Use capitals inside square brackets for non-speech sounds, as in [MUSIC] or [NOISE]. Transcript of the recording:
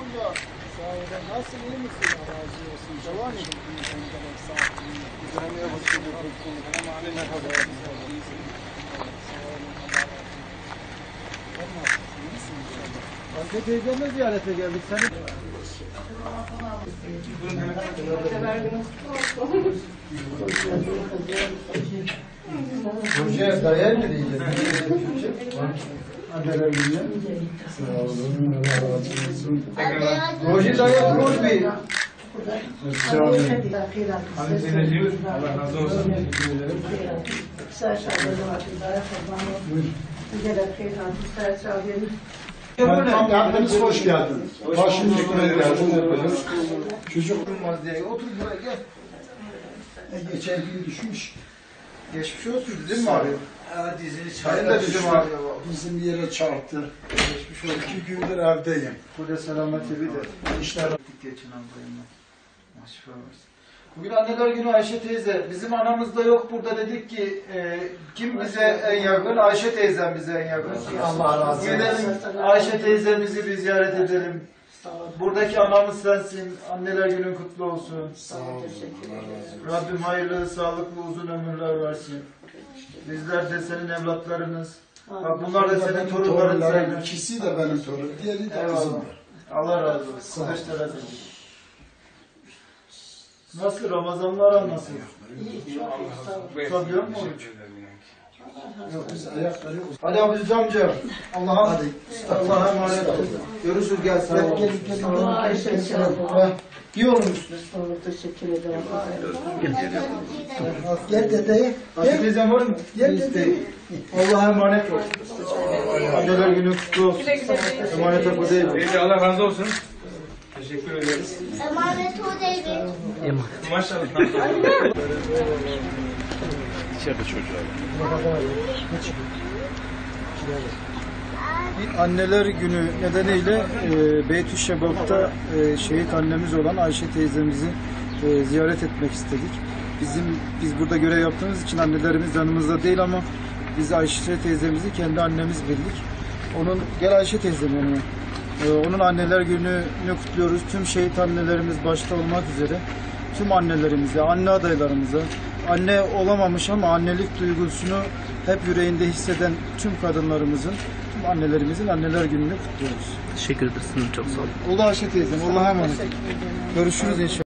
Sağ olun. Nasılsın iyi misin? Razı olsun. Devam edin. Güzelliğe bakıyoruz. Ama hani ne kadar. Anne teyzemle ziyarete geldik. Seni Hocaya dayan mı diyeceğiz? [LAUGHS] Gününe. Sağ olun. Allah razı olsun. Roji dayan Roji. Hani teyzeciğim, Allah razı olsun. Hepiniz hoş geldiniz. Başım yıkmaya geldiniz. Çocuk durmaz diye. Otur buraya gel. Geçen gün düşmüş. Geçmiş olsun değil mi abi? dizini Benim de dizim ağrıyor. Bizim yere çarptı. Geçmiş olsun. İki gündür evdeyim. Burada selamet evi de. İşler Geçin ablayım ben. Şifa versin. Bugün anneler günü Ayşe teyze. Bizim anamız da yok burada dedik ki e, kim bize en yakın? Ayşe teyzem bize en yakın. Allah razı olsun. Gidelim Ayşe teyzemizi bir ziyaret edelim. Buradaki anamız sensin. Anneler günün kutlu olsun. Sağ olun. Allah razı olsun. Rabbim hayırlı, sağlıklı, uzun ömürler versin. Bizler de senin evlatlarınız. Bak bunlar da senin torunların sayılır. İkisi de benim torunum. Diğeri de Eyvallah. kızım. Allah razı olsun. Kılıçlara dedik. Nasıl? Ramazanlar nasıl? Tutabiliyor musun? Yok biz ayakları uzun. Hadi Abiz amca. Allah'a Hadi. Allah'a emanet ol. Görüşürüz gel sağ ol. Gel gel gel. Ol. İyi olmuş. Teşekkür ederim. Gel dedeye. Hadi teyzem var mı? Gel dedeye. Allah'a emanet ol. Anneler günü kutlu olsun. Emanete bu değil. Allah razı olsun. Teşekkür ederiz. Emanet o değil. Maşallah. Anneler günü nedeniyle e, Beytü Şebap'ta e, şehit annemiz olan Ayşe teyzemizi e, ziyaret etmek istedik. Bizim biz burada görev yaptığımız için annelerimiz yanımızda değil ama biz Ayşe teyzemizi kendi annemiz bildik. Onun gel Ayşe teyzem yanıma. E, onun anneler gününü kutluyoruz. Tüm şehit annelerimiz başta olmak üzere tüm annelerimize, anne adaylarımıza, anne olamamış ama annelik duygusunu hep yüreğinde hisseden tüm kadınlarımızın, tüm annelerimizin anneler gününü kutluyoruz. Teşekkür ederiz. Çok sağ olun. Oldu Ayşe teyzem. Allah'a emanet. Görüşürüz inşallah.